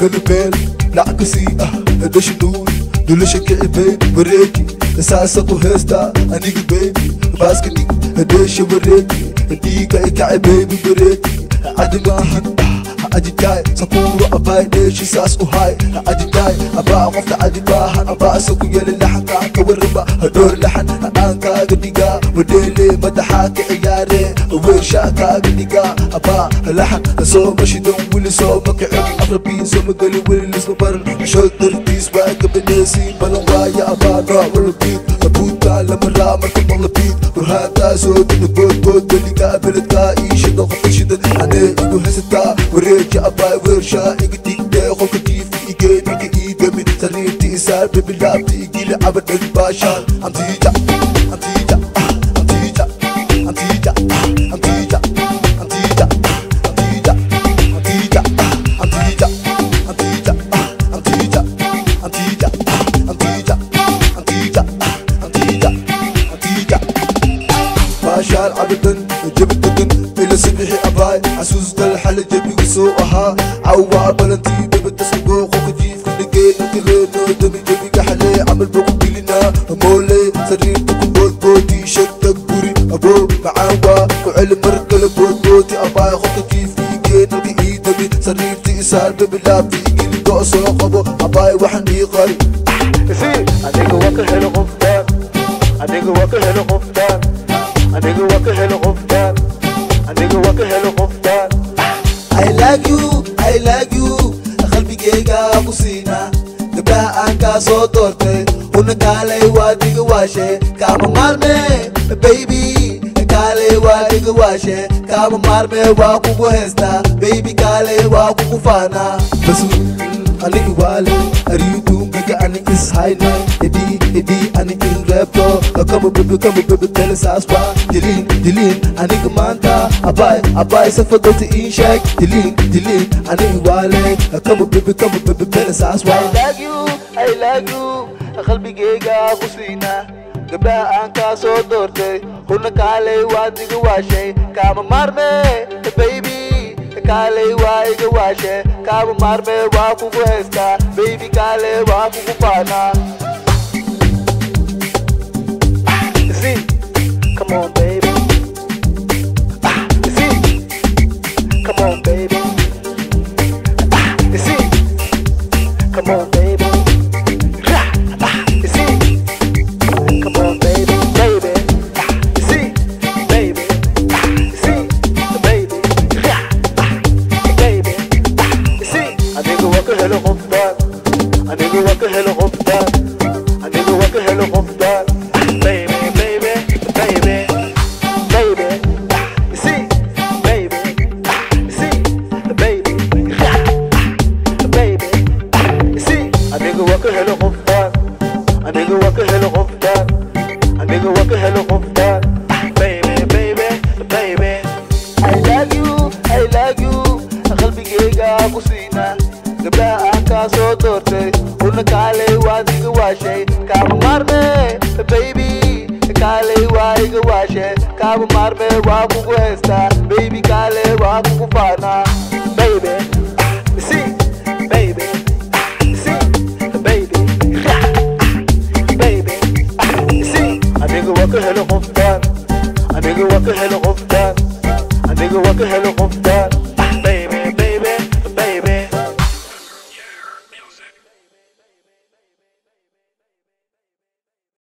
غني بالي العكسي آه ده شدول دول شكل بيبي وريكي ساسك وهستا انيك بيبي باسكتي ديش وريكي ديكا اكا بيبي بريكي عدم اهن أجداي آه، سبورة أباي ديش ساس وهاي؟ أجداي أبا عرفت أجداها أبا أسوق يلي اللحن قاعد كور الربا هدور لحن وديلي مدحاك عياري. وشاكا قدقا أبا لحن سو مشي دم ولي صومك عب عربي مقلي ولي صبر شدر تيس باك بنسي بلوايا أبا راول بيت أبوتا لما رامك مغلبيت وهذا صوت نبوت بوت اللي قابل تاي شد غفل شد أنا إيقو هستا ورجع أبا ورشا إيقتي خوك تيف إيقامي كإيقامي سريتي سار ببلابتي قيل عبد الباشا. عم تيجا كسبحي أباي عسوس دل حالة جبي وسو أها. عوا بلنتي دبت تسبو خوك جيف كل جي نتغير دمي جبي كحلي عمل بوك بلنا مولي سرير بوك بود بودي شك تكبوري أبو معاوا كعل مركل بود بوتي. أباي خوك جيف كي جي نلقي إيدمي سرير تيسار ببلاب تيجي نقو سو قبو أباي وحني قري كسي أديك وكهل غفتان أديك وكهل غفتان أديك وكهل غفتان A nigga walking hello from that. I like you, I like you. قلبي جيجا بوسينا قبلها أنكا صوتورتي هنا كالي وادي واشي كابو مارمي بيبي كالي وادي واشي كابو مارمي واكو هستا بيبي كالي واكو فانا بسوي خليك والي اريدو جيجا اني اس هاي ناي ادي ادي اني ان رابتو كم بيبي كم بيبي تل ساسبا دلين دلين اني كمانتا اباي اباي سفر دوت ان شاك دلين دلين اني والي كم بيبي كم بيبي تل ساسبا I love you I love you قلبي جيجا قصينا gabdhaha aan kaa soo doortay huna kaalay waa diga waashay kaama maarmee baby kale waige washe kabu marme wakukwesta baby kale wakukupana Z, come on baby. Come on baby. Ah, Z, come on baby. hello from there. Baby, baby, baby. I love you, I love you. قلبي جيجا قصينا قبلها كاسو دورتي قلنا كالي وادي قواشي كابو مارمي بيبي كالي وادي قواشي كابو مارمي واكو قويستا بيبي كالي واكو قفانا وكهل غفتان أنا قوة كهل غفتان أنا قوة كهل